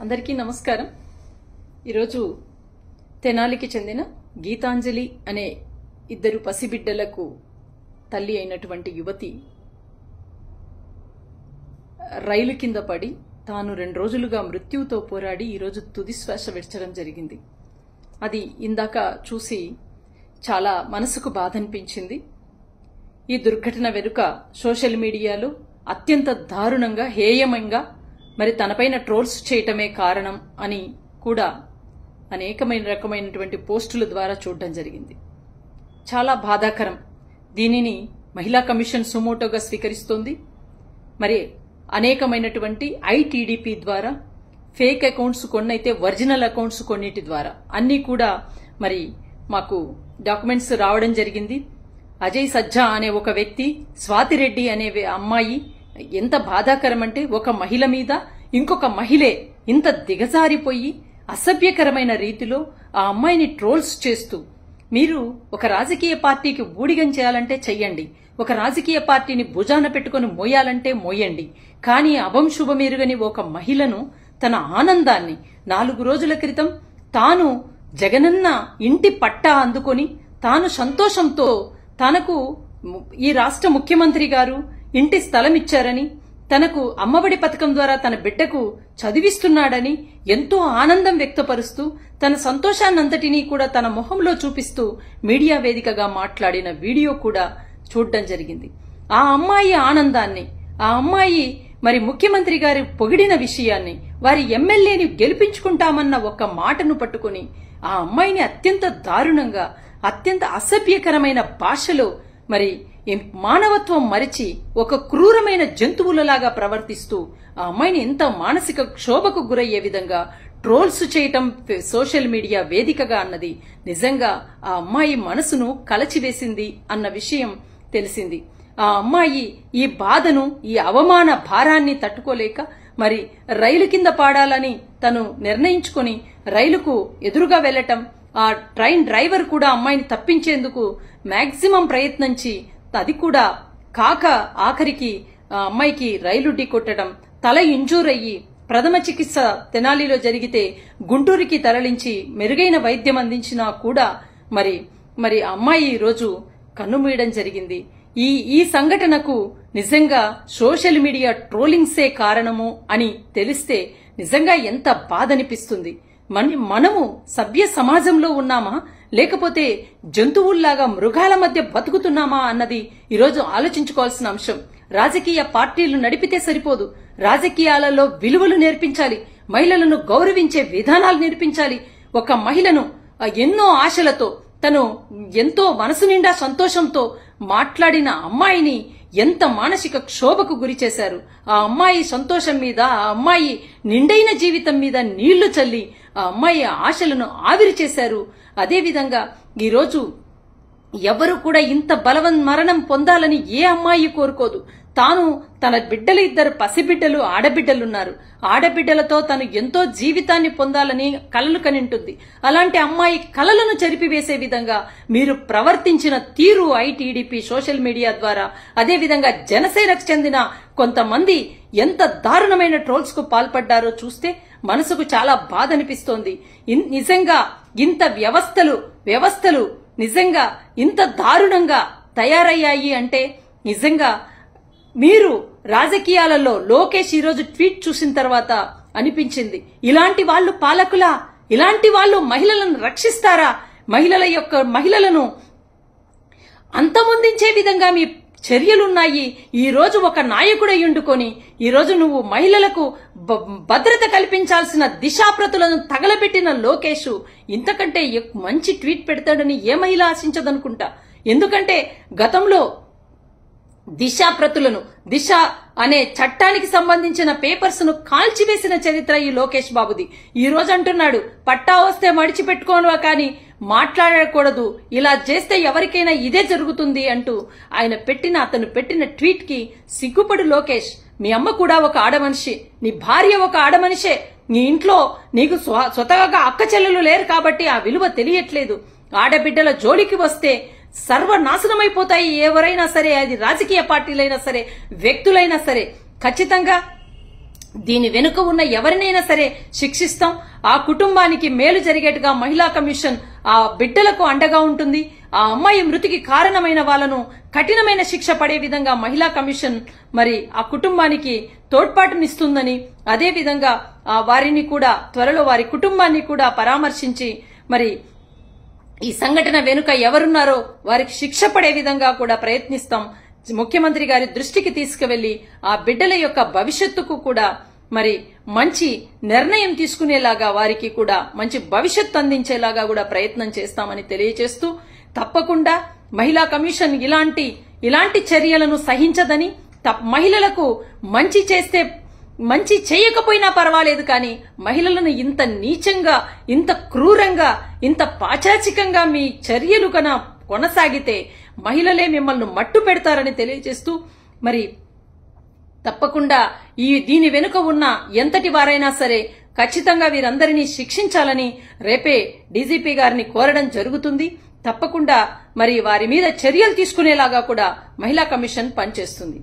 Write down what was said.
అందరికీ నమస్కారం. ఈరోజు తెనాలికి చెందిన గీతాంజలి అనే ఇద్దరు పసిబిడ్డలకు తల్లి అయినటువంటి యువతి రైలు కింద పడి తాను రెండు రోజులుగా మృత్యువుతో పోరాడి ఈరోజు తుది శ్వాస విడచడం జరిగింది. అది ఇందాక చూసి చాలా మనసుకు బాధ అనిపించింది ఈ దుర్ఘటన వెనుక సోషల్ మీడియాలో అత్యంత దారుణంగా హేయమంగా మరి తనపైన ట్రోల్స్ చేయటమే కారణం అని కూడా అనేకమైన రకమైనటువంటి పోస్టుల ద్వారా చూడడం జరిగింది. చాలా బాధాకరం. దీనిని మహిళా కమిషన్ సుమోటోగా స్వీకరిస్తోంది. మరి అనేకమైనటువంటి ఐటీడీపీ ద్వారా ఫేక్ అకౌంట్స్ కొన్నైతే ఒరిజినల్ అకౌంట్స్ కొన్నిటి ద్వారా అన్నీ కూడా మరి మాకు డాక్యుమెంట్స్ రావడం జరిగింది. అజయ్ సజ్జా అనే ఒక వ్యక్తి స్వాతిరెడ్డి అనే అమ్మాయి ఎంత బాధాకరం అంటే ఒక మహిళ మీద ఇంకొక మహిళే ఇంత దిగజారిపోయి అసభ్యకరమైన రీతిలో ఆ అమ్మాయిని ట్రోల్స్ చేస్తూ మీరు ఒక రాజకీయ పార్టీకి ఊడిగం చేయాలంటే చెయ్యండి ఒక రాజకీయ పార్టీని భుజాన పెట్టుకుని మోయాలంటే మోయండి కానీ అభంశుభమెరుగని ఒక మహిళను తన ఆనందాన్ని నాలుగు రోజుల క్రితం తాను జగనన్న ఇంటి పట్టా అందుకొని తాను సంతోషంతో తనకు ఈ రాష్ట్ర ముఖ్యమంత్రి గారు ఇంటి స్థలం ఇచ్చారని తనకు అమ్మఒడి పథకం ద్వారా తన బిడ్డకు చదివిస్తున్నాడని ఎంతో ఆనందం వ్యక్తపరుస్తూ తన సంతోషాన్నంతటినీ కూడా తన మొహంలో చూపిస్తూ మీడియా వేదికగా మాట్లాడిన వీడియో కూడా చూడడం జరిగింది. ఆ అమ్మాయి ఆనందాన్ని ఆ అమ్మాయి మరి ముఖ్యమంత్రి గారి పొగిడిన విషయాన్ని వారి ఎమ్మెల్యేని గెలిపించుకుంటామన్న ఒక మాటను పట్టుకుని ఆ అమ్మాయిని అత్యంత దారుణంగా అత్యంత అసభ్యకరమైన భాషలో మరి మానవత్వం మరిచి ఒక క్రూరమైన జంతువులలాగా ప్రవర్తిస్తూ ఆ అమ్మాయిని ఎంత మానసిక క్షోభకు గురయ్యే విధంగా ట్రోల్స్ చేయటం సోషల్ మీడియా వేదికగా అన్నది నిజంగా ఆ అమ్మాయి మనసును కలచివేసింది అన్న విషయం తెలిసింది. ఆ అమ్మాయి ఈ బాధను ఈ అవమాన భారాన్ని తట్టుకోలేక మరి రైలు కింద పాడాలని తను నిర్ణయించుకొని రైలుకు ఎదురుగా వెళ్ళటం ఆ ట్రైన్ డ్రైవర్ కూడా అమ్మాయిని తప్పించేందుకు మాక్సిమం ప్రయత్నించి అది కూడా కాక ఆఖరికి అమ్మాయికి రైలు ఢీకొట్టడం తల ఇంజూర్ అయ్యి ప్రథమ చికిత్స తెనాలిలో జరిగితే గుంటూరుకి తరలించి మెరుగైన వైద్యం అందించినా కూడా మరి మరి అమ్మాయి ఈ రోజు కన్నుమూయడం జరిగింది. ఈ ఈ సంఘటనకు నిజంగా సోషల్ మీడియా ట్రోలింగ్సే కారణము అని తెలిస్తే నిజంగా ఎంత బాధనిపిస్తుంది మన మనము సభ్య సమాజంలో ఉన్నామా? లేకపోతే జంతువుల్లాగా మృగాల మధ్య బతుకుతున్నామా అన్నది ఈరోజు ఆలోచించుకోవాల్సిన అంశం. రాజకీయ పార్టీలు నడిపితే సరిపోదు. రాజకీయాలలో విలువలు నేర్పించాలి. మహిళలను గౌరవించే విధానాలు నేర్పించాలి. ఒక మహిళను ఎన్నో ఆశలతో తను ఎంతో మనసు నిండా సంతోషంతో మాట్లాడిన అమ్మాయిని ఎంత మానసిక క్షోభకు గురి చేశారు. ఆ అమ్మాయి సంతోషం మీద ఆ అమ్మాయి నిండైన జీవితం మీద నీళ్ళు చల్లి ఆ అమ్మాయి ఆశలను ఆవిరి చేశారు అదేవిధంగా ఈరోజు ఎవరు కూడా ఇంత బలవన్ మరణం పొందాలని ఏ అమ్మాయి కోరుకోదు. తాను తన బిడ్డలు ఇద్దరు పసిబిడ్డలు ఆడబిడ్డలున్నారు. ఆడబిడ్డలతో తను ఎంతో జీవితాన్ని పొందాలని కలలు కనింటుంది. అలాంటి అమ్మాయి కలలను చెరిపివేసే విధంగా మీరు ప్రవర్తించిన తీరు ఐటీడీపీ సోషల్ మీడియా ద్వారా. అదేవిధంగా జనసేనకు చెందిన కొంతమంది ఎంత దారుణమైన ట్రోల్స్కు పాల్పడ్డారో చూస్తే మనసుకు చాలా బాధ అనిపిస్తోంది నిజంగా ఇంత వ్యవస్థలు వ్యవస్థలు నిజంగా ఇంత దారుణంగా తయారయ్యాయి అంటే నిజంగా మీరు రాజకీయాలలో లోకేష్ ఈరోజు ట్వీట్ చూసిన తర్వాత అనిపించింది. ఇలాంటి వాళ్ళు పాలకులా? ఇలాంటి వాళ్ళు మహిళలను రక్షిస్తారా? మహిళల యొక్క మహిళలను అంతమొందించే విధంగా మీ చర్యలున్నాయి. ఈ రోజు ఒక నాయకుడై ఉండుకొని ఈరోజు నువ్వు మహిళలకు భద్రత కల్పించాల్సిన దిశాప్రతులను తగలబెట్టిన లోకేష్ ఇంతకంటే మంచి ట్వీట్ పెడతాడని ఏ మహిళ ఆశించదనుకుంటా? ఎందుకంటే గతంలో దిశ ప్రతులను దిశ అనే చట్టానికి సంబంధించిన పేపర్స్ను కాల్చివేసిన చరిత్ర ఈ లోకేష్ బాబుది. ఈ రోజు అంటున్నాడు పట్టా వస్తే మడిచి పెట్టుకోను కానీ మాట్లాడకూడదు ఇలా చేస్తే ఎవరికైనా ఇదే జరుగుతుంది అంటూ ఆయన పెట్టిన అతను పెట్టిన ట్వీట్కి సిగ్గుపడు లోకేష్. మీ అమ్మ కూడా ఒక ఆడమనిషి నీ భార్య ఒక ఆడమనిషే. నీ ఇంట్లో నీకు స్వ- స్వతహాగా అక్క చెల్లెలు లేరు కాబట్టి ఆ విలువ తెలియట్లేదు. ఆడబిడ్డల జోలికి వస్తే సర్వనాశనమైపోతాయి. ఎవరైనా సరే అది రాజకీయ పార్టీలైనా సరే వ్యక్తులైనా సరే ఖచ్చితంగా దీని వెనుక ఉన్న ఎవరినైనా సరే శిక్షిస్తాం. ఆ కుటుంబానికి మేలు జరిగేట్టుగా మహిళా కమిషన్ ఆ బిడ్డలకు అండగా ఉంటుంది. ఆ అమ్మాయి మృతికి కారణమైన వాళ్ళను కఠినమైన శిక్ష పడే విధంగా మహిళా కమిషన్ మరి ఆ కుటుంబానికి తోడ్పాటునిస్తుందని అదేవిధంగా ఆ వారిని కూడా త్వరలో వారి కుటుంబాన్ని కూడా పరామర్శించి మరి ఈ సంఘటన వెనుక ఎవరున్నారో వారికి శిక్ష పడే విధంగా కూడా ప్రయత్నిస్తాం. ముఖ్యమంత్రి గారి దృష్టికి తీసుకువెళ్ళి ఆ బిడ్డల యొక్క భవిష్యత్తుకు కూడా మరి మంచి నిర్ణయం తీసుకునేలాగా వారికి కూడా మంచి భవిష్యత్తు అందించేలాగా కూడా ప్రయత్నం చేస్తామని తెలియజేస్తూ తప్పకుండా మహిళా కమిషన్ ఇలాంటి ఇలాంటి చర్యలను సహించదని తప్- మహిళలకు మంచి చేస్తే మంచి చేయకపోయినా పర్వాలేదు కానీ మహిళలను ఇంత నీచంగా ఇంత క్రూరంగా ఇంత పాచాచికంగా మీ చర్యలు కన కొనసాగితే మహిళలే మిమ్మల్ని మట్టు పెడతారని తెలియజేస్తూ మరి తప్పకుండా ఈ దీని వెనుక ఉన్న ఎంతటి వారైనా సరే ఖచ్చితంగా వీరందరినీ శిక్షించాలని రేపే డీజీపీ గారిని కోరడం జరుగుతుంది. తప్పకుండా మరి వారి మీద చర్యలు తీసుకునేలాగా కూడా మహిళా కమిషన్ పనిచేస్తుంది.